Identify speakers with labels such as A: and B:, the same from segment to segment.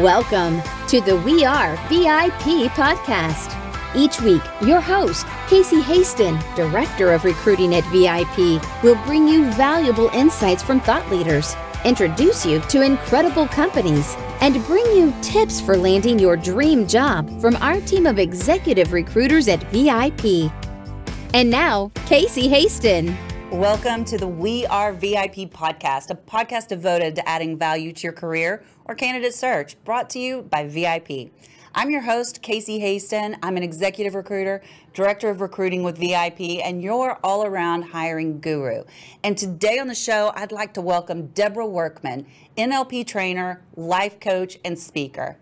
A: Welcome to the We Are VIP podcast. Each week, your host, Casey Hasten, Director of Recruiting at VIP, will bring you valuable insights from thought leaders, introduce you to incredible companies, and bring you tips for landing your dream job from our team of executive recruiters at VIP. And now, Casey Hasten.
B: Welcome to the We Are VIP podcast, a podcast devoted to adding value to your career or candidate search, brought to you by VIP. I'm your host, Casey Hasten. I'm an executive recruiter, director of recruiting with VIP, and your all around hiring guru. And today on the show, I'd like to welcome Deborah Workman, NLP trainer, life coach, and speaker.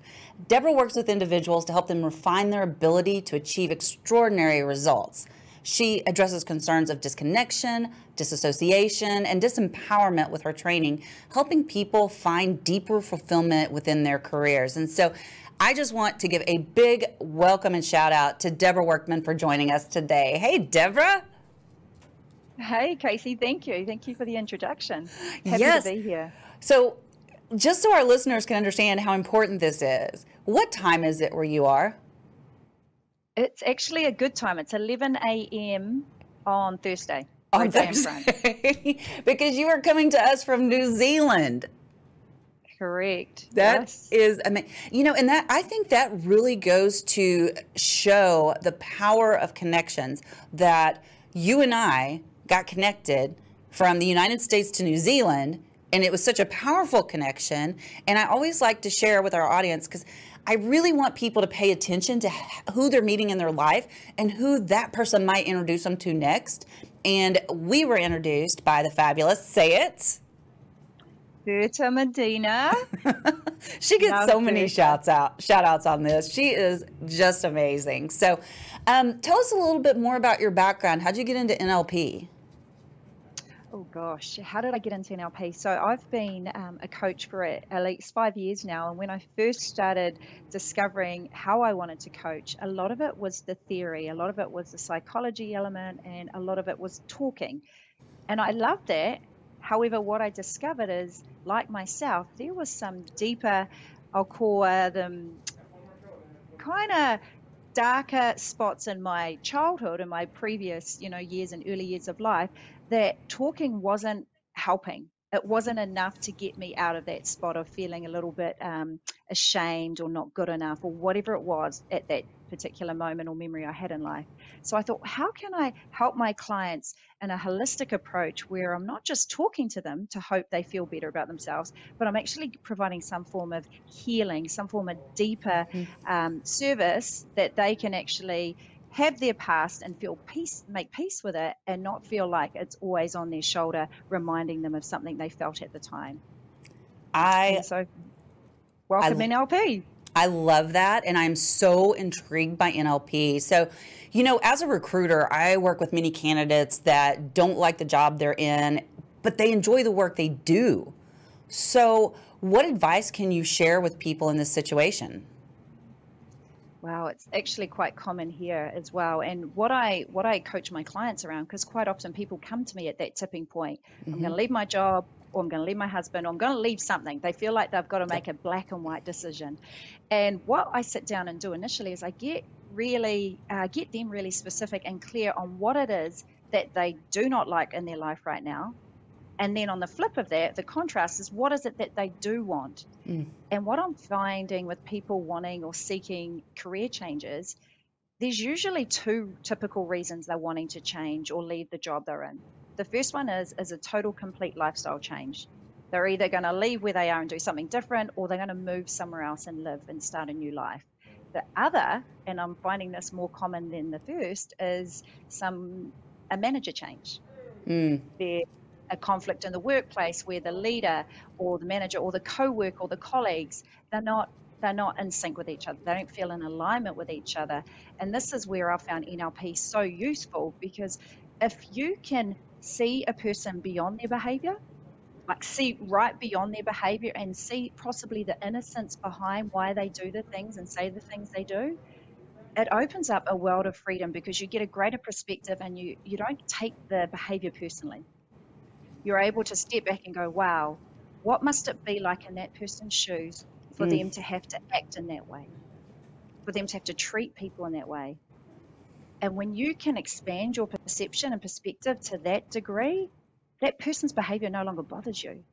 B: Deborah works with individuals to help them refine their ability to achieve extraordinary results. She addresses concerns of disconnection, disassociation, and disempowerment with her training, helping people find deeper fulfillment within their careers. And so I just want to give a big welcome and shout out to Deborah Workman for joining us today. Hey, Deborah.
C: Hey, Casey. Thank you. Thank you for the introduction. Happy yes. to be here.
B: So, just so our listeners can understand how important this is, what time is it where you are?
C: It's actually a good time. It's 11 a.m. on Thursday.
B: On Thursday. because you are coming to us from New Zealand.
C: Correct.
B: That yes. is amazing. You know, and that I think that really goes to show the power of connections that you and I got connected from the United States to New Zealand and it was such a powerful connection and I always like to share with our audience cuz I really want people to pay attention to who they're meeting in their life and who that person might introduce them to next. And we were introduced by the fabulous, say it.
C: Berta Medina.
B: she gets Love so many Berta. shouts out, shout outs on this. She is just amazing. So, um, tell us a little bit more about your background. How'd you get into NLP?
C: Oh gosh, how did I get into NLP? So I've been um, a coach for at least five years now, and when I first started discovering how I wanted to coach, a lot of it was the theory, a lot of it was the psychology element, and a lot of it was talking, and I loved that. However, what I discovered is, like myself, there was some deeper, I'll call them kind of darker spots in my childhood and my previous you know years and early years of life that talking wasn't helping. It wasn't enough to get me out of that spot of feeling a little bit um, ashamed or not good enough or whatever it was at that particular moment or memory I had in life. So I thought, how can I help my clients in a holistic approach where I'm not just talking to them to hope they feel better about themselves, but I'm actually providing some form of healing, some form of deeper mm-hmm. um, service that they can actually have their past and feel peace, make peace with it, and not feel like it's always on their shoulder, reminding them of something they felt at the time.
B: I and
C: so welcome I, NLP.
B: I love that, and I'm so intrigued by NLP. So, you know, as a recruiter, I work with many candidates that don't like the job they're in, but they enjoy the work they do. So, what advice can you share with people in this situation?
C: Wow, it's actually quite common here as well. And what I what I coach my clients around, because quite often people come to me at that tipping point. Mm-hmm. I'm going to leave my job, or I'm going to leave my husband, or I'm going to leave something. They feel like they've got to make a black and white decision. And what I sit down and do initially is I get really uh, get them really specific and clear on what it is that they do not like in their life right now and then on the flip of that, the contrast is what is it that they do want? Mm. And what I'm finding with people wanting or seeking career changes, there's usually two typical reasons they're wanting to change or leave the job they're in. The first one is is a total complete lifestyle change. They're either going to leave where they are and do something different or they're going to move somewhere else and live and start a new life. The other, and I'm finding this more common than the first, is some a manager change. Mm. They're a conflict in the workplace where the leader or the manager or the co-worker or the colleagues they're not they're not in sync with each other. They don't feel in alignment with each other. And this is where i found nlp so useful because if you can see a person beyond their behavior like see right beyond their behavior and see possibly the innocence behind why they do the things and say the things they do it opens up a world of freedom because you get a greater perspective and you you don't take the behavior personally you're able to step back and go, wow, what must it be like in that person's shoes for mm. them to have to act in that way, for them to have to treat people in that way. And when you can expand your perception and perspective to that degree, that person's behavior no longer bothers you.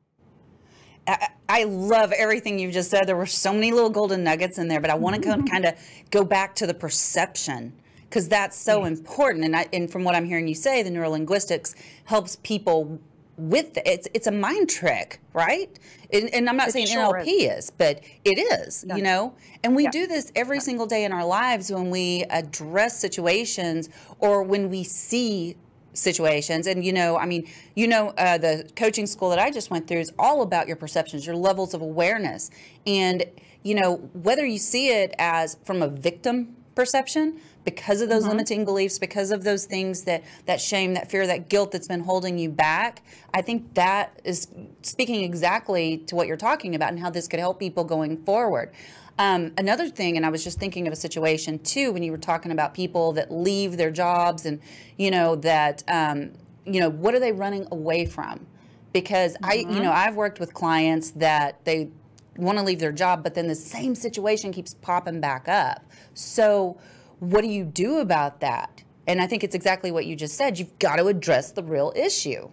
B: I, I love everything you've just said. There were so many little golden nuggets in there, but I want to kind of go back to the perception because that's so yes. important. And I, and from what I'm hearing you say, the neurolinguistics helps people with the, it's it's a mind trick, right? And, and I'm not it saying sure NLP is. is. but it is, no. you know. And we yeah. do this every yeah. single day in our lives when we address situations or when we see situations. And you know, I mean, you know, uh, the coaching school that I just went through is all about your perceptions, your levels of awareness, and you know, whether you see it as from a victim perception because of those mm-hmm. limiting beliefs because of those things that that shame that fear that guilt that's been holding you back i think that is speaking exactly to what you're talking about and how this could help people going forward um, another thing and i was just thinking of a situation too when you were talking about people that leave their jobs and you know that um, you know what are they running away from because mm-hmm. i you mm-hmm. know i've worked with clients that they want to leave their job but then the same situation keeps popping back up so what do you do about that? And I think it's exactly what you just said. You've got to address the real issue.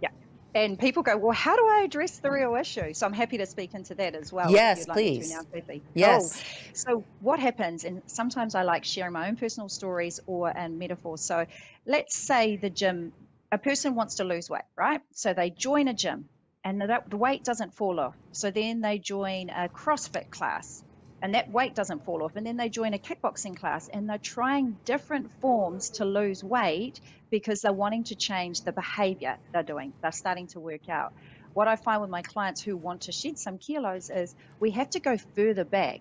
C: Yeah. And people go, well, how do I address the real issue? So I'm happy to speak into that as well.
B: Yes, please. Now, yes.
C: Oh. So what happens, and sometimes I like sharing my own personal stories or and metaphors. So let's say the gym, a person wants to lose weight, right? So they join a gym and the, the weight doesn't fall off. So then they join a CrossFit class and that weight doesn't fall off. And then they join a kickboxing class and they're trying different forms to lose weight because they're wanting to change the behavior they're doing. They're starting to work out. What I find with my clients who want to shed some kilos is we have to go further back.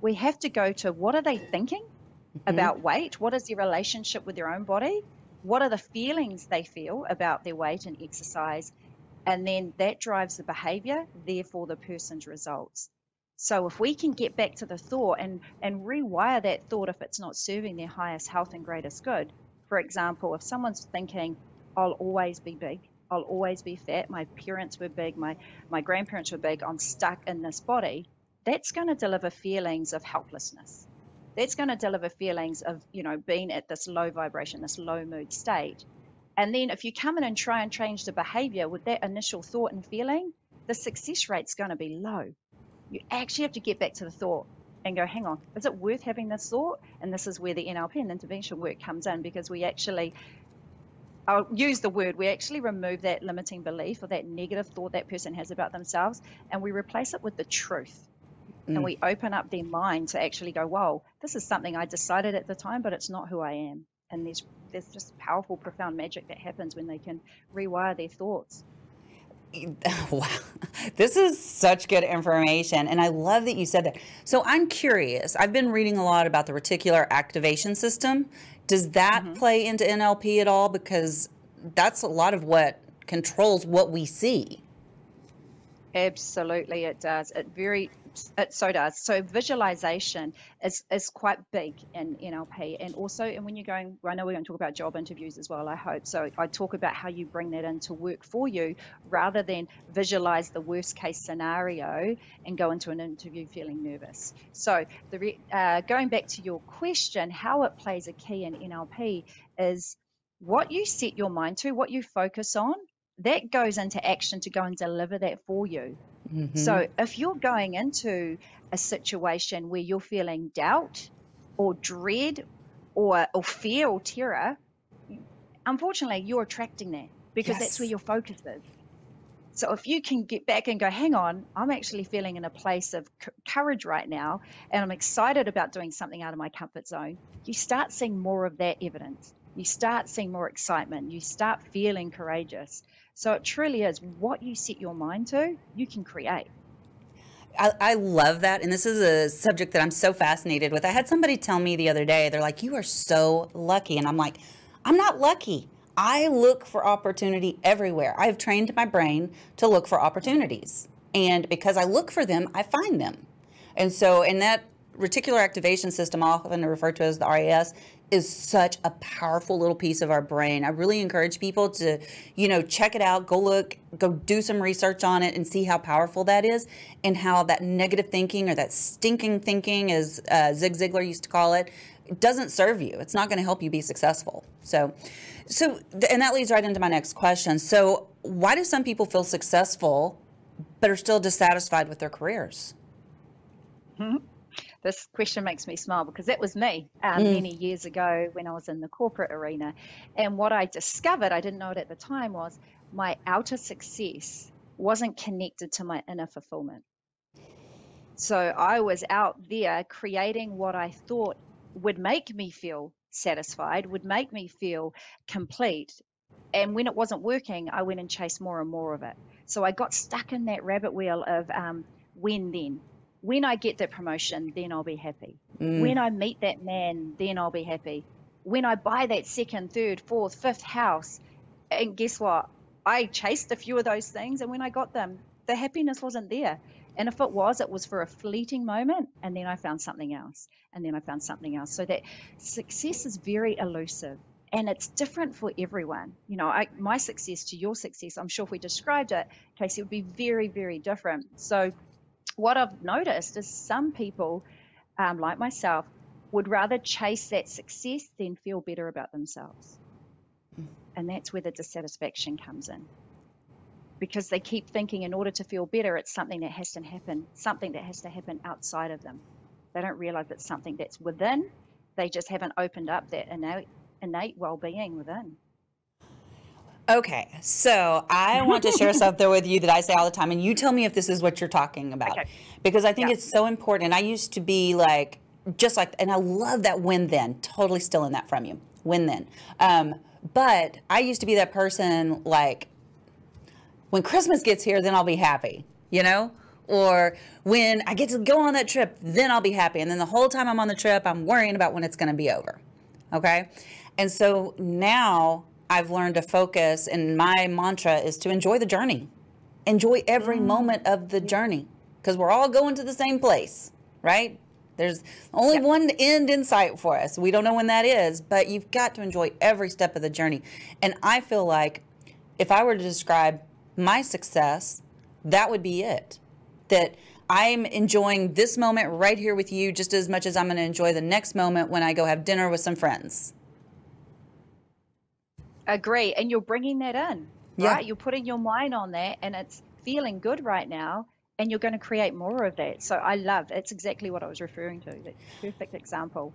C: We have to go to what are they thinking mm-hmm. about weight? What is their relationship with their own body? What are the feelings they feel about their weight and exercise? And then that drives the behavior, therefore the person's results. So if we can get back to the thought and, and rewire that thought if it's not serving their highest health and greatest good. For example, if someone's thinking, I'll always be big, I'll always be fat, my parents were big, my, my grandparents were big, I'm stuck in this body, that's going to deliver feelings of helplessness. That's going to deliver feelings of, you know, being at this low vibration, this low mood state. And then if you come in and try and change the behavior with that initial thought and feeling, the success rate's going to be low you actually have to get back to the thought and go, hang on, is it worth having this thought? And this is where the NLP and intervention work comes in because we actually, I'll use the word, we actually remove that limiting belief or that negative thought that person has about themselves and we replace it with the truth. Mm. And we open up their mind to actually go, whoa, this is something I decided at the time, but it's not who I am. And there's, there's just powerful, profound magic that happens when they can rewire their thoughts.
B: Wow, this is such good information. And I love that you said that. So I'm curious. I've been reading a lot about the reticular activation system. Does that mm-hmm. play into NLP at all? Because that's a lot of what controls what we see.
C: Absolutely, it does. It very it so does. So visualization is is quite big in NLP, and also, and when you're going, I know we're going to talk about job interviews as well. I hope so. I talk about how you bring that into work for you, rather than visualize the worst case scenario and go into an interview feeling nervous. So the uh, going back to your question, how it plays a key in NLP is what you set your mind to, what you focus on, that goes into action to go and deliver that for you. Mm-hmm. So if you're going into a situation where you're feeling doubt or dread or, or fear or terror, unfortunately, you're attracting that because yes. that's where your focus is. So if you can get back and go, hang on, I'm actually feeling in a place of c- courage right now, and I'm excited about doing something out of my comfort zone, you start seeing more of that evidence. You start seeing more excitement. You start feeling courageous. So it truly is what you set your mind to, you can create.
B: I, I, love that. And this is a subject that I'm so fascinated with. I had somebody tell me the other day, they're like, You are so lucky. And I'm like, I'm not lucky. I look for opportunity everywhere. I've trained my brain to look for opportunities. And because I look for them, I find them. And so, in that reticular activation system, often referred to as the RAS, is such a powerful little piece of our brain. I really encourage people to, you know, check it out, go look, go do some research on it and see how powerful that is and how that negative thinking or that stinking thinking, as uh, Zig Ziglar used to call it, doesn't serve you. It's not going to help you be successful. So, so, and that leads right into my next question. So, why do some people feel successful but are still dissatisfied with their careers?
C: Mm-hmm. This question makes me smile because that was me um, mm. many years ago when I was in the corporate arena. And what I discovered, I didn't know it at the time, was my outer success wasn't connected to my inner fulfillment. So I was out there creating what I thought would make me feel satisfied, would make me feel complete. And when it wasn't working, I went and chased more and more of it. So I got stuck in that rabbit wheel of um, when then. When I get that promotion, then I'll be happy. Mm. When I meet that man, then I'll be happy. When I buy that second, third, fourth, fifth house, and guess what? I chased a few of those things, and when I got them, the happiness wasn't there. And if it was, it was for a fleeting moment, and then I found something else, and then I found something else. So that success is very elusive and it's different for everyone. You know, I, my success to your success, I'm sure if we described it, Casey, it would be very, very different. So, what I've noticed is some people, um, like myself, would rather chase that success than feel better about themselves. Mm. And that's where the dissatisfaction comes in because they keep thinking in order to feel better, it's something that has to happen, something that has to happen outside of them. They don't realize it's something that's within. They just haven't opened up that innate, innate well being within.
B: Okay, so I want to share something with you that I say all the time, and you tell me if this is what you're talking about. Okay. Because I think yeah. it's so important. I used to be like, just like, and I love that win then, totally stealing that from you. Win then. Um, but I used to be that person like, when Christmas gets here, then I'll be happy, you know? Or when I get to go on that trip, then I'll be happy. And then the whole time I'm on the trip, I'm worrying about when it's going to be over. Okay. And so now I've learned to focus, and my mantra is to enjoy the journey, enjoy every mm. moment of the journey, because we're all going to the same place, right? There's only one end in sight for us. We don't know when that is, but you've got to enjoy every step of the journey. And I feel like if I were to describe my success, that would be it. That I'm enjoying this moment right here with you just as much as I'm going to enjoy the next moment when I go have dinner with some friends.
C: Uh, Agree. And you're bringing that in, yeah. right? You're putting your mind on that and it's feeling good right now and you're going to create more of that. So I love it's exactly what I was referring to. perfect example.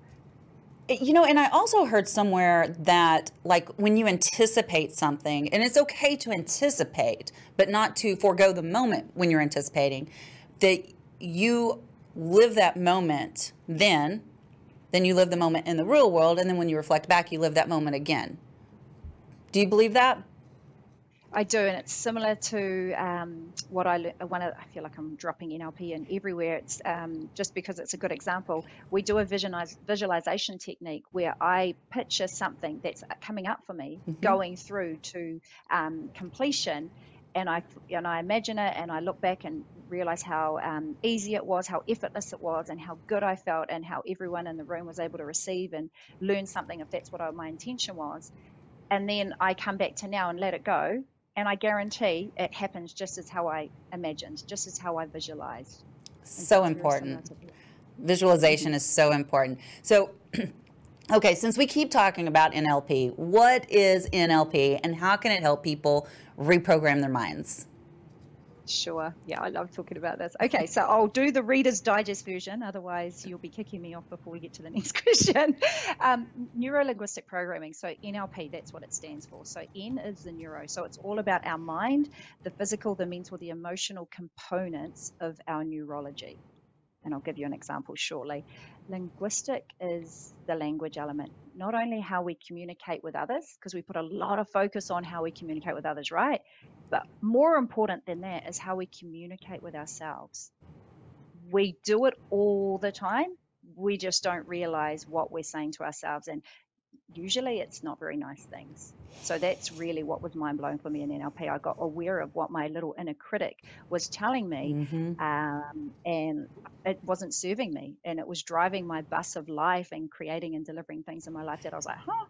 B: Eh, you know, and I also heard somewhere that, like, when you anticipate something, and it's okay to anticipate, but not to forego the moment when you're anticipating, that you live that moment then, then you live the moment in the real world, and then when you reflect back, you live that moment again. Do you believe that?
C: I do, and it's similar to um, what I one. I feel like I'm dropping NLP in everywhere. It's um, just because it's a good example. We do a visualize, visualization technique where I picture something that's coming up for me, mm-hmm. going through to um, completion, and I and I imagine it, and I look back and realize how um, easy it was, how effortless it was, and how good I felt, and how everyone in the room was able to receive and learn something if that's what my intention was. And then I come back to now and let it go and I guarantee it happens just as how I imagined, just as how I visualized.
B: So important. Visualization is so important. So, okay, since we keep talking about NLP, what is NLP and how can it help people reprogram their minds?
C: Sure. Yeah, I love talking about this. Okay, so I'll do the Reader's Digest version. Otherwise, you'll be kicking me off before we get to the next question. Um, Neuro linguistic programming. So NLP, that's what it stands for. So N is the neuro. So it's all about our mind, the physical, the mental, the emotional components of our neurology. And I'll give you an example shortly. Linguistic is the language element, not only how we communicate with others, because we put a lot of focus on how we communicate with others, right? But more important than that is how we communicate with ourselves. We do it all the time. We just don't realize what we're saying to ourselves. And usually it's not very nice things. So that's really what was mind blowing for me in NLP. I got aware of what my little inner critic was telling me, mm-hmm. um, and it wasn't serving me, and it was driving my bus of life and creating and delivering things in my life that I was like, huh,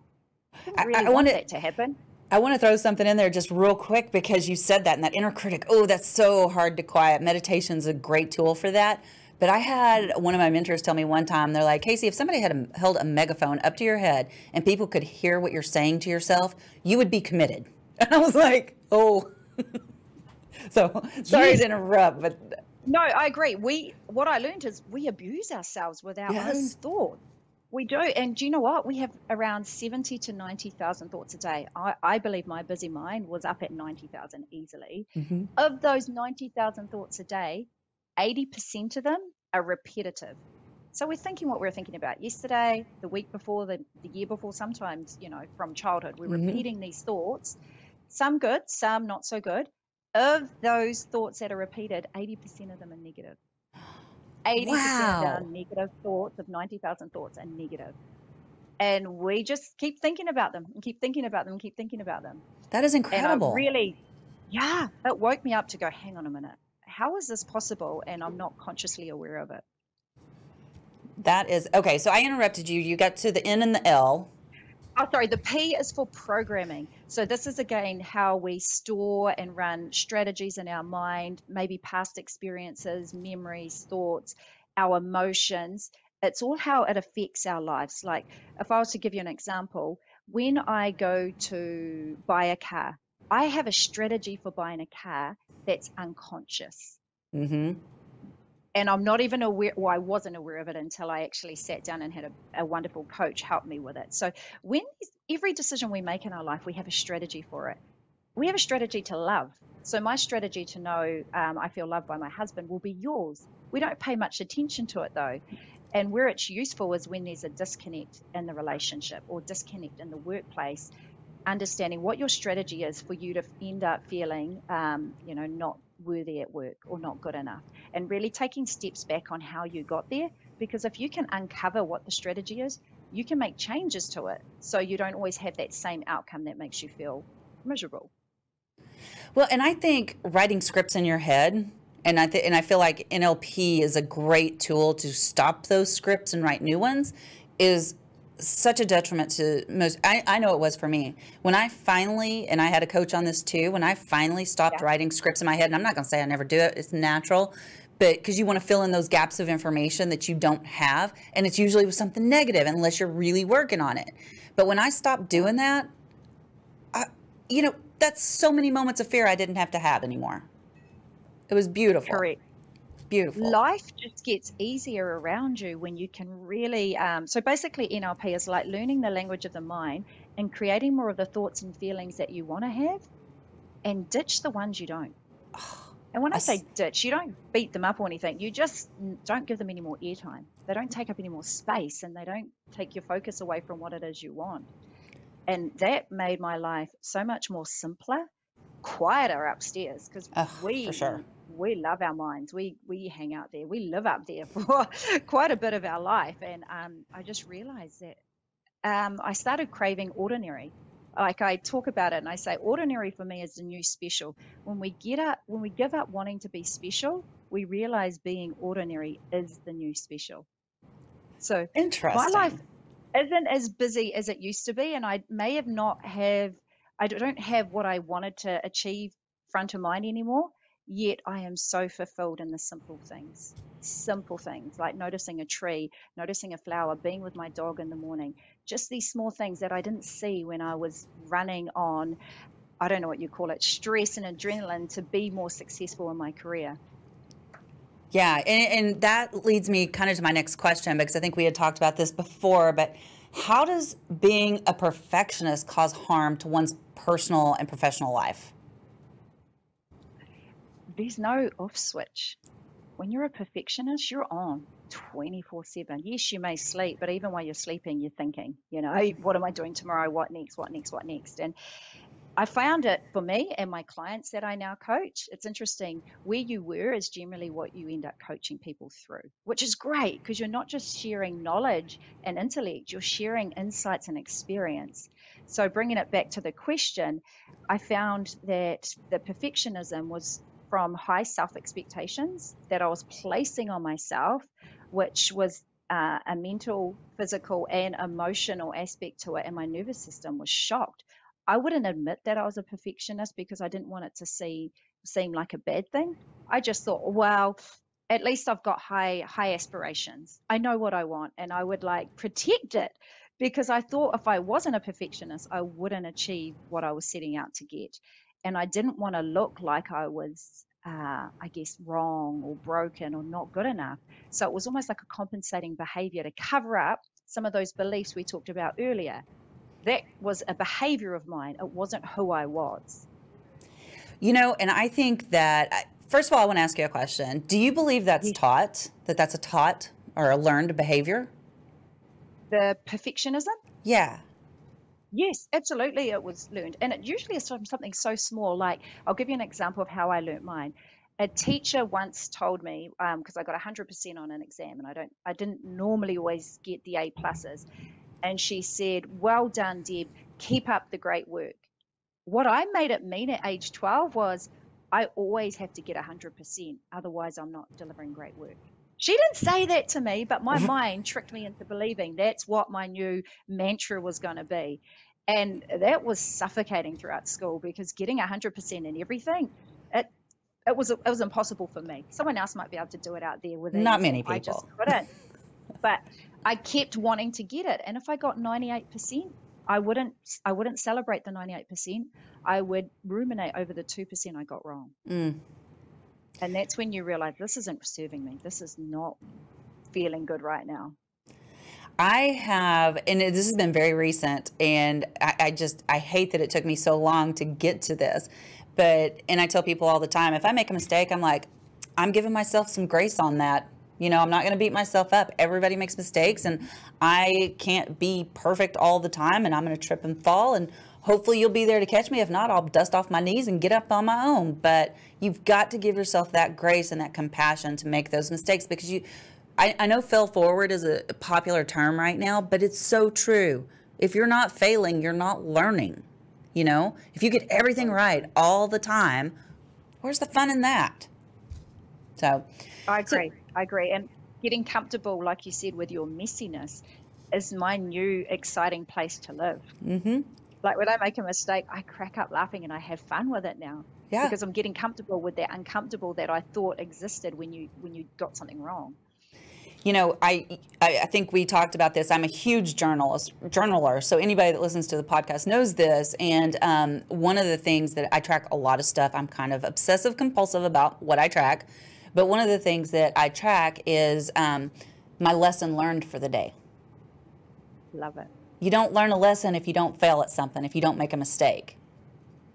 C: I really I, I want that to happen.
B: I want to throw something in there just real quick because you said that and that inner critic, oh, that's so hard to quiet. Meditation's a great tool for that. But I had one of my mentors tell me one time, they're like, Casey, if somebody had a, held a megaphone up to your head and people could hear what you're saying to yourself, you would be committed. And I was like, oh. so sorry yes. to interrupt, but.
C: No, I agree. We what I learned is we abuse ourselves with our yes. own thought. We do, and do you know what? We have around seventy to ninety thousand thoughts a day. I, I, believe my busy mind was up at ninety thousand easily. Mm-hmm. Of those ninety thousand thoughts a day, eighty percent of them are repetitive. So we're thinking what we are thinking about yesterday, the week before, the, the year before. Sometimes, you know, from childhood, we're mm-hmm. repeating these thoughts. Some good, some not so good. Of those thoughts that are repeated, eighty percent of them are negative. 80% wow. of our negative thoughts of 90,000 thoughts are negative. And we just keep thinking about them and keep thinking about them and keep thinking about them.
B: That is incredible.
C: really, yeah, it woke me up to go, hang on a minute. How is this possible? And I'm not consciously aware of it.
B: That is okay. So I interrupted you. You got to the N and the L.
C: Oh, sorry. The P is for programming. So this is again how we store and run strategies in our mind, maybe past experiences, memories, thoughts, our emotions. It's all how it affects our lives. Like if I was to give you an example, when I go to buy a car, I have a strategy for buying a car that's unconscious. Mm-hmm and I'm not even aware, well, I wasn't aware of it until I actually sat down and had a, a wonderful coach help me with it. So, when every decision we make in our life, we have a strategy for it. We have a strategy to love. So, my strategy to know um, I feel loved by my husband will be yours. We don't pay much attention to it though. And where it's useful is when there's a disconnect in the relationship or disconnect in the workplace, understanding what your strategy is for you to end up feeling, um, you know, not worthy at work or not good enough and really taking steps back on how you got there because if you can uncover what the strategy is you can make changes to it so you don't always have that same outcome that makes you feel miserable.
B: Well and i think writing scripts in your head and I and I feel like NLP is a great tool to stop those scripts and write new ones is such a detriment to most I, I know it was for me. When i finally and i had a coach on this too when i finally stopped yeah. writing scripts in my head and i'm not going to say i never do it it's natural but because you want to fill in those gaps of information that you don't have and it's usually with something negative unless you're really working on it. But when i stopped doing that I, you know that's so many moments of fear i didn't have to have anymore. It was beautiful.
C: Correct
B: Beautiful.
C: Life just gets easier around you when you can really. Um, so basically, NLP is like learning the language of the mind and creating more of the thoughts and feelings that you want to have, and ditch the ones you don't. And when I, I say ditch, you don't beat them up or anything. You just don't give them any more airtime. They don't take up any more space, and they don't take your focus away from what it is you want. And that made my life so much more simpler, quieter upstairs because we For
B: sure
C: we love our minds. We we hang out there. We live up there for quite a bit of our life. And um, I just realized that um, I started craving ordinary. Like I talk about it and I say, ordinary for me is the new special. When we get up, when we give up wanting to be special, we realize being ordinary is the new special. So
B: interesting.
C: My life isn't as busy as it used to be, and I may have not have. I don't have what I wanted to achieve front of mind anymore Yet I am so fulfilled in the simple things. Simple things like noticing a tree, noticing a flower, being with my dog in the morning. Just these small things that I didn't see when I was running on, I don't know what you call it, stress and adrenaline to be more successful in my career.
B: Yeah, and, and that leads me kind of to my next question because I think we had talked about this before, but how does being a perfectionist cause harm to one's personal and professional life?
C: There's no off switch. When you're a perfectionist, you're on 24 7. Yes, you may sleep, but even while you're sleeping, you're thinking, you know, what am I doing tomorrow? What next? What next? What next? And I found it for me and my clients that I now coach. It's interesting. Where you were is generally what you end up coaching people through, which is great because you're not just sharing knowledge and intellect, you're sharing insights and experience. So, bringing it back to the question, I found that the perfectionism was from high self expectations that I was placing on myself, which was uh, a mental, physical, and emotional aspect to it, and my nervous system was shocked. I wouldn't admit that I was a perfectionist because I didn't want it to see seem like a bad thing. I just thought, well, at least I've got high high aspirations. I know what I want, and I would like protect it because I thought if I wasn't a perfectionist, I wouldn't achieve what I was setting out to get, and I didn't want to look like I was uh, I guess, wrong or broken or not good enough. So it was almost like a compensating behavior to cover up some of those beliefs we talked about earlier. That was a behavior of mine, it wasn't who I was.
B: You know, and I think that, first of all, I want to ask you a question. Do you believe that's yeah. taught, that that's a taught or a learned behavior?
C: The perfectionism?
B: Yeah.
C: Yes, absolutely. It was learned. And it usually is from something so small. Like, I'll give you an example of how I learned mine. A teacher once told me, because um, I got 100% on an exam and I don't, I didn't normally always get the A pluses. And she said, Well done, Deb. Keep up the great work. What I made it mean at age 12 was, I always have to get 100%. Otherwise, I'm not delivering great work. She didn't say that to me, but my mind tricked me into believing that's what my new mantra was going to be. And that was suffocating throughout school because getting 100% in everything, it it was it was impossible for me. Someone else might be able to do it out there with
B: not many people.
C: I just couldn't. but I kept wanting to get it, and if I got 98%, I wouldn't I wouldn't celebrate the 98%. I would ruminate over the 2% I got wrong. Mm. And that's when you realize this isn't serving me. This is not feeling good right now.
B: I have, and this has been very recent, and I, I, just, I hate that it took me so long to get to this. But, and I tell people all the time, if I make a mistake, I'm like, I'm giving myself some grace on that. You know, I'm not going to beat myself up. Everybody makes mistakes, and I can't be perfect all the time, and I'm going to trip and fall. And hopefully you'll be there to catch me. If not, I'll dust off my knees and get up on my own. But you've got to give yourself that grace and that compassion to make those mistakes because you, I, I know fail forward is a popular term right now, but it's so true. If you're not failing, you're not learning. You know, if you get everything right all the time, where's the fun in that? So,
C: I agree. So, I agree. And getting comfortable, like you said, with your messiness is my new exciting place to live. Mm-hmm. Like when I make a mistake, I crack up laughing and I have fun with it now. Yeah. Because I'm getting comfortable with that uncomfortable that I thought existed when you when you got something wrong.
B: You know, I I think we talked about this. I'm a huge journalist, journaler. So anybody that listens to the podcast knows this. And um, one of the things that I track a lot of stuff. I'm kind of obsessive compulsive about what I track. But one of the things that I track is um, my lesson learned for the day.
C: Love it.
B: You don't learn a lesson if you don't fail at something, if you don't make a mistake.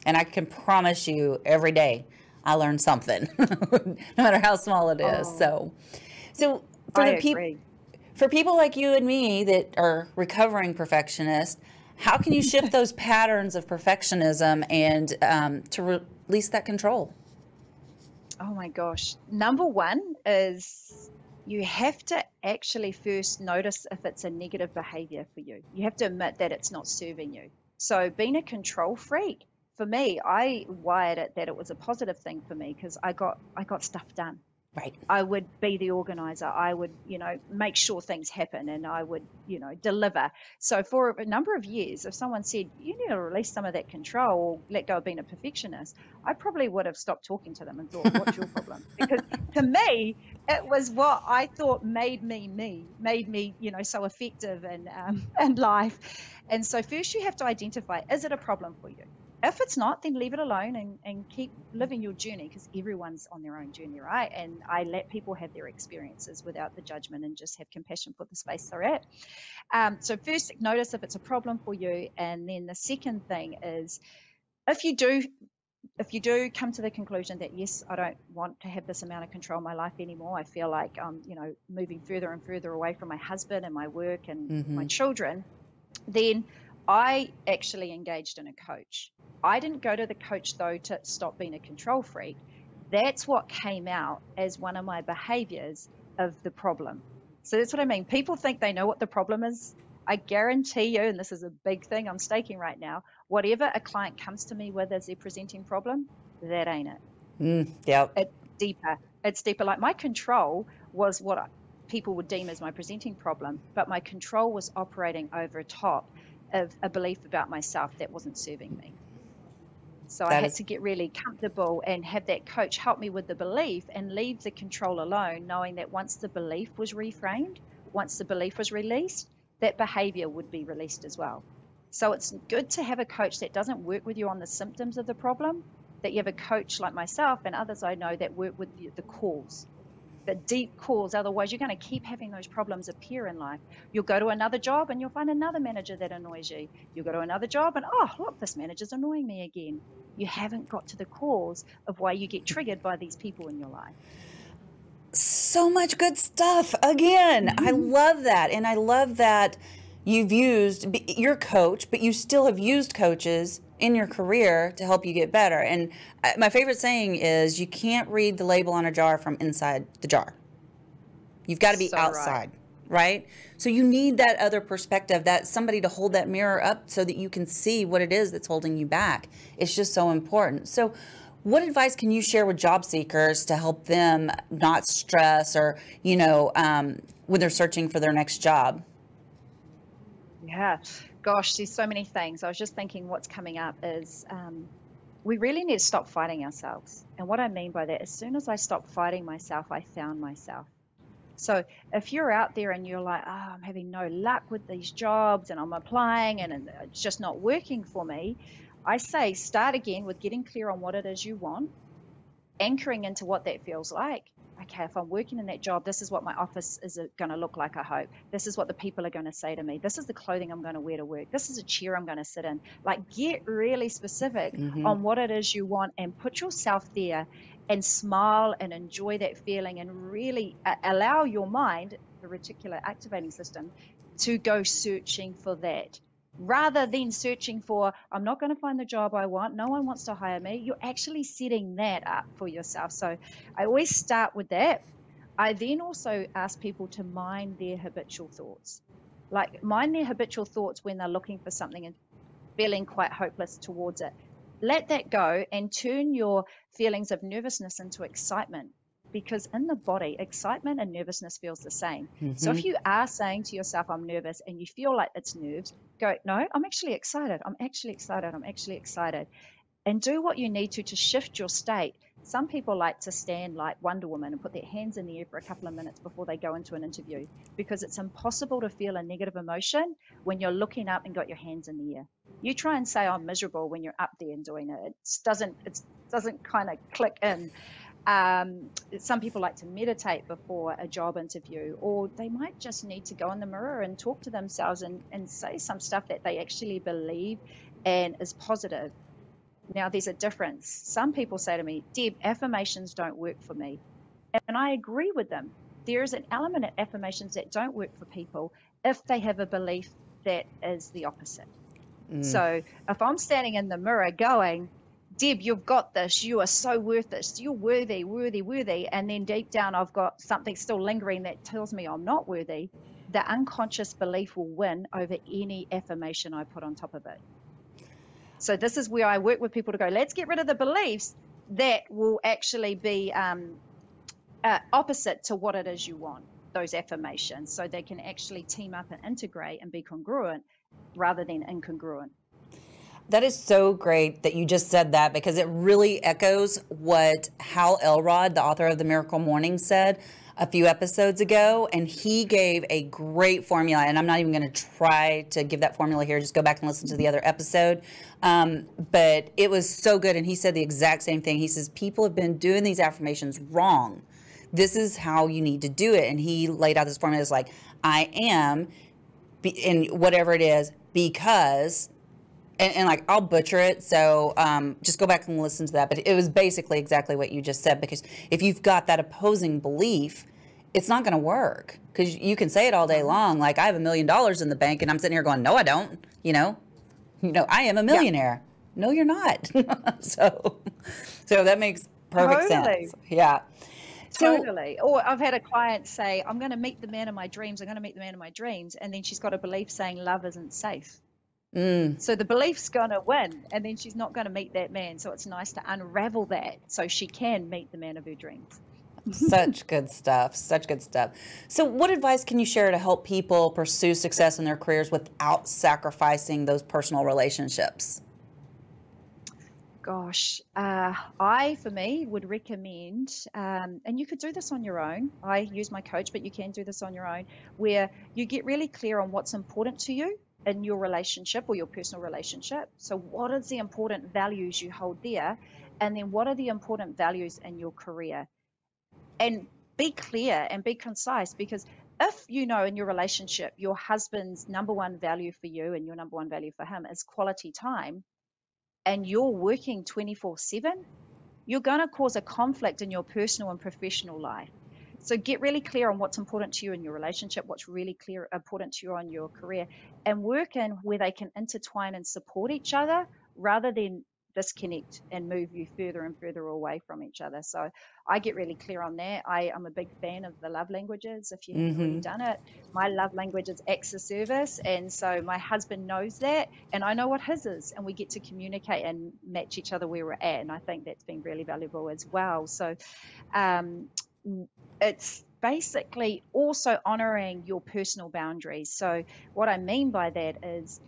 B: And I can promise you every day I learn something, no matter how small it is. Oh. So, so for I the people, for people like you and me that are recovering perfectionists, how can you shift those patterns of perfectionism and um, to re- release that control?
C: Oh my gosh. Number one is you have to actually first notice if it's a negative behavior for you. You have to admit that it's not serving you. So, being a control freak, for me, I wired it that it was a positive thing for me because I got I got stuff done.
B: Right.
C: I would be the organizer. I would, you know, make sure things happen and I would, you know, deliver. So for a number of years, if someone said, you need to release some of that control or let go of being a perfectionist, I probably would have stopped talking to them and thought, what's your problem? Because to me, it was what I thought made me me, made me, you know, so effective and um, in life. And so first you have to identify, is it a problem for you? if it's not, then leave it alone and, and keep living your journey because everyone's on their own journey, right? And I let people have their experiences without the judgment and just have compassion for the space they're at. Um, so, first, notice if it's a problem for you. And then the second thing is if you do. If you do come to the conclusion that yes, I don't want to have this amount of control in my life anymore, I feel like I'm, you know, moving further and further away from my husband and my work and mm-hmm. my children, then I actually engaged in a coach. I didn't go to the coach though to stop being a control freak. That's what came out as one of my behaviors of the problem. So that's what I mean. People think they know what the problem is. I guarantee you, and this is a big thing I'm staking right now, whatever a client comes to me with as their presenting problem, that ain't it.
B: Mm, yep.
C: It's deeper. It's deeper. Like my control was what people would deem as my presenting problem, but my control was operating over top of a belief about myself that wasn't serving me. So that I had is... to get really comfortable and have that coach help me with the belief and leave the control alone, knowing that once the belief was reframed, once the belief was released, that behavior would be released as well. So it's good to have a coach that doesn't work with you on the symptoms of the problem, that you have a coach like myself and others I know that work with the cause, the deep cause. Otherwise, you're going to keep having those problems appear in life. You'll go to another job and you'll find another manager that annoys you. You'll go to another job and, oh, look, this manager's annoying me again. You haven't got to the cause of why you get triggered by these people in your life
B: so much good stuff again mm-hmm. i love that and i love that you've used your coach but you still have used coaches in your career to help you get better. And uh, my favorite saying is you can't read the label on a jar from inside the jar. You've got to be so outside, right. right. So you need that other perspective, that somebody to hold that mirror up so that you can see what it is that's holding you back. It's just so important. So what advice can you share with job seekers to help them not stress or, you know, um, when they're searching for their next job?
C: Yeah gosh, there's so many things. I was just thinking what's coming up is um, we really need to stop fighting ourselves. And what I mean by that, as soon as I stopped fighting myself, I found myself. So if you're out there and you're like, oh, I'm having no luck with these jobs and I'm applying and it's just not working for me, I say start again with getting clear on what it is you want, anchoring into what that feels like, okay, if I'm working in that job, this is what my office is going to look like, I hope. This is what the people are going to say to me. This is the clothing I'm going to wear to work. This is a chair I'm going to sit in. Like, get really specific mm-hmm. on what it is you want and put yourself there and smile and enjoy that feeling and really uh, allow your mind, the reticular activating system, to go searching for that rather than searching for, I'm not going to find the job I want, no one wants to hire me, you're actually setting that up for yourself. So I always start with that. I then also ask people to mind their habitual thoughts. Like, mind their habitual thoughts when they're looking for something and feeling quite hopeless towards it. Let that go and turn your feelings of nervousness into excitement because in the body, excitement and nervousness feels the same. Mm-hmm. So if mm-hmm. you are saying to yourself, I'm nervous, and you feel like it's nerves, go, no, I'm actually excited. I'm actually excited. I'm actually excited. And do what you need to to shift your state. Some people like to stand like Wonder Woman and put their hands in the air for a couple of minutes before they go into an interview because it's impossible to feel a negative emotion when you're looking up and got your hands in the air. You try and say I'm miserable when you're up there and doing it. It doesn't it doesn't kind of click in. Um, some people like to meditate before a job interview, or they might just need to go in the mirror and talk to themselves and, and say some stuff that they actually believe and is positive. Now, there's a difference. Some people say to me, Deb, affirmations don't work for me. And I agree with them. There is an element of affirmations that don't work for people if they have a belief that is the opposite. Mm. So if I'm standing in the mirror going, Deb, you've got this. You are so worth this. You're worthy, worthy, worthy. And then deep down, I've got something still lingering that tells me I'm not worthy. The unconscious belief will win over any affirmation I put on top of it. So, this is where I work with people to go, let's get rid of the beliefs that will actually be um, uh, opposite to what it is you want, those affirmations, so they can actually team up and integrate and be congruent rather than incongruent.
B: That is so great that you just said that because it really echoes what Hal Elrod, the author of The Miracle Morning, said a few episodes ago. And he gave a great formula. And I'm not even going to try to give that formula here. Just go back and listen to the other episode. Um, but it was so good. And he said the exact same thing. He says, People have been doing these affirmations wrong. This is how you need to do it. And he laid out this formula. It's like, I am, in whatever it is, because and, and, like I'll butcher it, so um, just go back and listen to that. But it was basically exactly what you just said because if you've got that opposing belief, it's not going to work because you can say it all day long, like I have a million dollars in the bank, and I'm sitting here going, no, I don't. You know, You know, I am a millionaire. Yeah. No, you're not. so, so that makes perfect totally. sense. Yeah.
C: So, totally. Or I've had a client say, I'm going to meet the man of my dreams. I'm going to meet the man of my dreams. And then she's got a belief saying love isn't safe. Mm. So the belief's going to win. And then she's not going to meet that man. So it's nice to unravel that so she can meet the man of her dreams.
B: such good stuff. Such good stuff. So, what advice can you share to help people pursue success in their careers without sacrificing those personal relationships?
C: Gosh, uh, I, for me, would recommend, um, and you could do this on your own. I use my coach, but you can do this on your own, where you get really clear on what's important to you in your relationship or your personal relationship. So, what is the important values you hold there? And then, what are the important values in your career? And be clear and be concise because if you know in your relationship your husband's number one value for you and your number one value for him is quality time, and you're working 24 7, you're going to cause a conflict in your personal and professional life. So get really clear on what's important to you in your relationship, what's really clear important to you on your career, and work in where they can intertwine and support each other rather than disconnect and move you further and further away from each other. So I get really clear on that. I am a big fan of the love languages. If you haven't mm-hmm. already done it, my love language is acts of service. And so my husband knows that, and I know what his is. And we get to communicate and match each other where we're at. And I think that's been really valuable as well. So um, it's basically also honoring your personal boundaries. So, what I mean by that is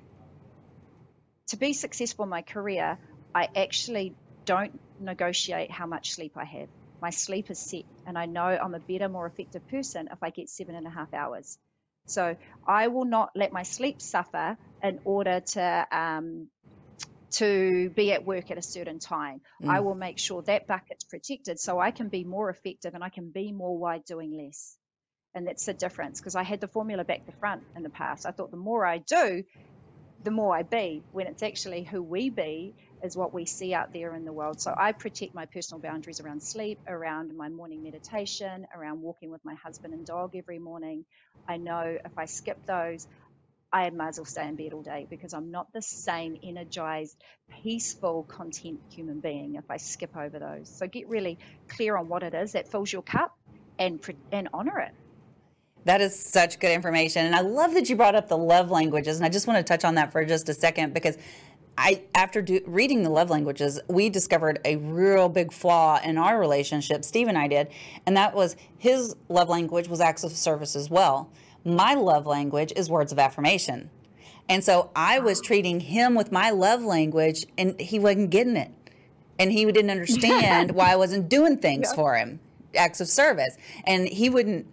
C: to be successful in my career, I actually don't negotiate how much sleep I have. My sleep is set, and I know I'm a better, more effective person if I get seven and a half hours. So I will not let my sleep suffer in order to um, to be at work at a certain time. Mm. I will make sure that bucket's protected so I can be more effective and I can be more wide doing less. And that's the difference because I had the formula back to front in the past. I thought the more I do, the more I be, when it's actually who we be is what we see out there in the world. So I protect my personal boundaries around sleep, around my morning meditation, around walking with my husband and dog every morning. I know if I skip those, I might as well stay in bed all day because I'm not the same energized, peaceful, content human being if I skip over those. So get really clear on what it is that fills your cup and and honor it.
B: That is such good information. And I love that you brought up the love languages. And I just want to touch on that for just a second because I, after do, reading the love languages, we discovered a real big flaw in our relationship. Steve and I did, and that was his love language was acts of service as well. My love language is words of affirmation, and so I was treating him with my love language, and he wasn't getting it, and he didn't understand why I wasn't doing things yeah. for him, acts of service, and he wouldn't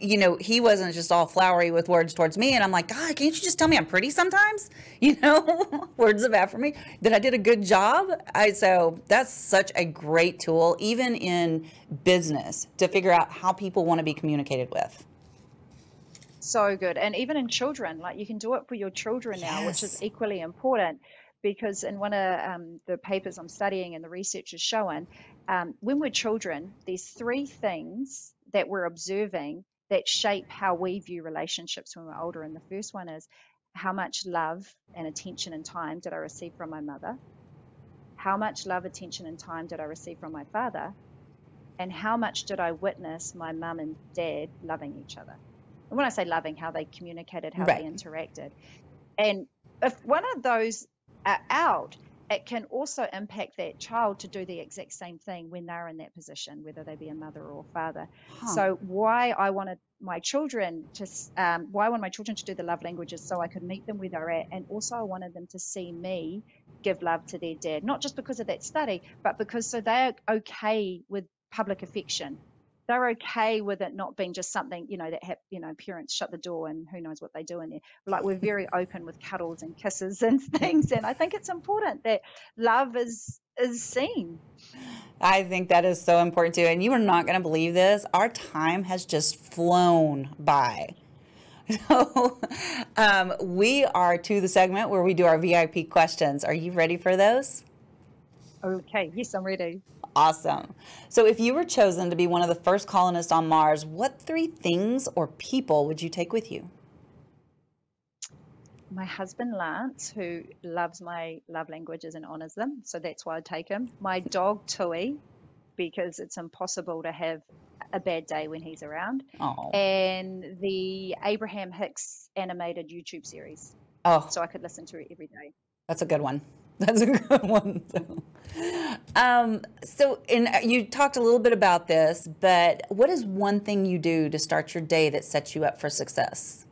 B: you know, he wasn't just all flowery with words towards me. And I'm like, God, can't you just tell me I'm pretty sometimes? You know, words of affirmation that I did a good job. I, so that's such a great tool, even in business, to figure out how people want to be communicated with.
C: So good. And even in children, like you can do it for your children now, which is equally important because in one of um, the papers I'm studying and the research is showing, um, when we're children, there's three things that we're observing that shape how we view relationships when we're older. And the first one is how much love and attention and time did I receive from my mother? How much love, attention, and time did I receive from my father? And how much did I witness my mum and dad loving each other? And when I say loving, how they communicated, how right. they interacted. And if one of those are out, it can also impact that child to do the exact same thing when they're in that position, whether they be a mother or father. Huh. So why I wanted my children to, um, why I want my children to do the love languages so I could meet them where they're at, and also I wanted them to see me give love to their dad, not just because of that study, but because so they're okay with public affection they're okay with it not being just something you know that you know parents shut the door and who knows what they do in there. Like we're very open with cuddles and kisses and things and i think it's important that love is is seen.
B: I think that is so important too and you are not going to believe this our time has just flown by. So um, we are to the segment where we do our vip questions. Are you ready for those?
C: Okay yes i'm ready
B: Awesome. So, if you were chosen to be one of the first colonists on Mars, what three things or people would you take with you?
C: my husband Lance, who loves my love languages and honors them, so that's why I take him. My dog Tui, because it's impossible to have a bad day when he's around.
B: Oh.
C: And the Abraham Hicks animated YouTube series.
B: Oh.
C: So I could listen to it every day.
B: That's a good one. That's a good one. um, so, in, you talked a little bit about this, but what is one thing you do to start your day that sets you up for success?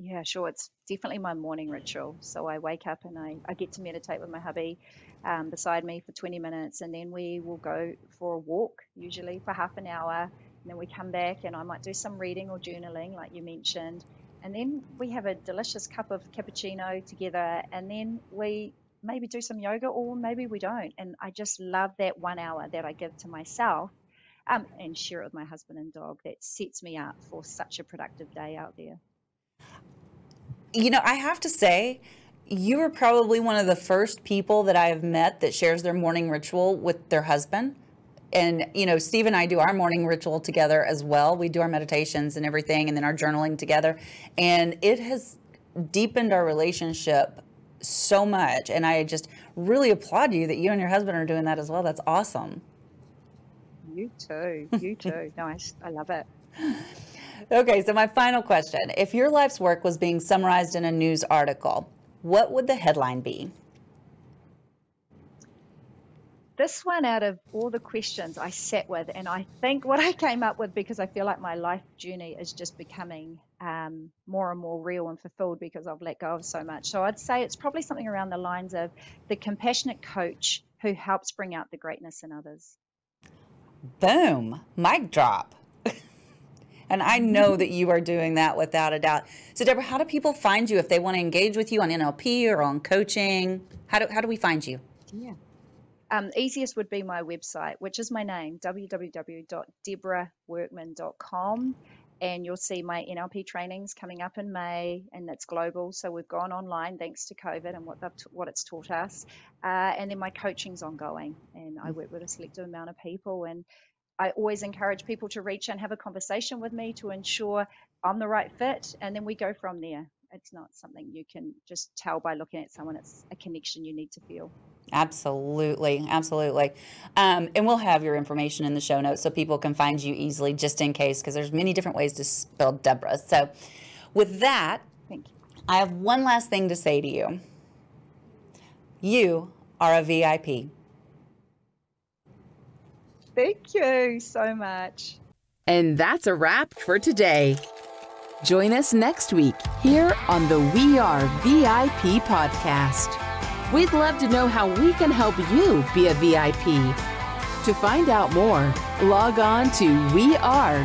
C: Yeah, sure. It's definitely my morning ritual. So I wake up and I, I get to meditate with my hubby um, beside me for 20 minutes, and then we will go for a walk, usually for half an hour. And then we come back, and I might do some reading or journaling, like you mentioned. And then we have a delicious cup of cappuccino together, and then we maybe do some yoga, or maybe we don't. And I just love that one hour that I give to myself um, and share it with my husband and dog. That sets me up for such a productive day out there.
B: You know, I have to say, you are probably one of the first people that I have met that shares their morning ritual with their husband. And, you know, Steve and I do our morning ritual together as well. We do our meditations and everything, and then our journaling together. And it has deepened our relationship so much. And I just really applaud you that you and your husband are doing that as well. That's awesome.
C: You too. You too. nice. I love it.
B: Okay, so my final question. If your life's work was being summarized in a news article, what would the headline be?
C: This one, out of all the questions I sat with, and I think what I came up with because I feel like my life journey is just becoming um, more and more real and fulfilled because I've let go of so much. So I'd say it's probably something around the lines of the compassionate coach who helps bring out the greatness in others.
B: Boom, mic drop. And I know that you are doing that without a doubt. So, Deborah, how do people find you if they want to engage with you on NLP or on coaching? How do, how do we find you?
C: Yeah. Um, easiest would be my website, which is my name, www.deborahworkman.com. And you'll see my NLP trainings coming up in May, and that's global. So we've gone online thanks to COVID and what, what it's taught us. Uh, and then my coaching's ongoing, and I work with a selective amount of people. And I always encourage people to reach and have a conversation with me to ensure I'm the right fit, and then we go from there. It's not something you can just tell by looking at someone, it's a connection you need to feel.
B: Absolutely, absolutely. Um, and we'll have your information in the show notes so people can find you easily just in case, because there's many different ways to spell Deborah. So, with that,
C: Thank you.
B: I have one last thing to say to you. You are a VIP.
C: Thank you so much.
A: And that's a wrap for today. Join us next week here on the We Are VIP podcast. We'd love to know how we can help you be a VIP. To find out more, log on to wearevip.com.